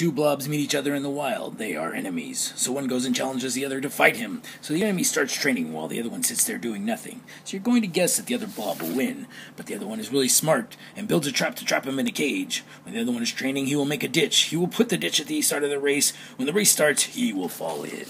two blobs meet each other in the wild, they are enemies. So one goes and challenges the other to fight him. So the enemy starts training while the other one sits there doing nothing. So you're going to guess that the other blob will win, but the other one is really smart and builds a trap to trap him in a cage. When the other one is training, he will make a ditch. He will put the ditch at the start of the race. When the race starts, he will fall in.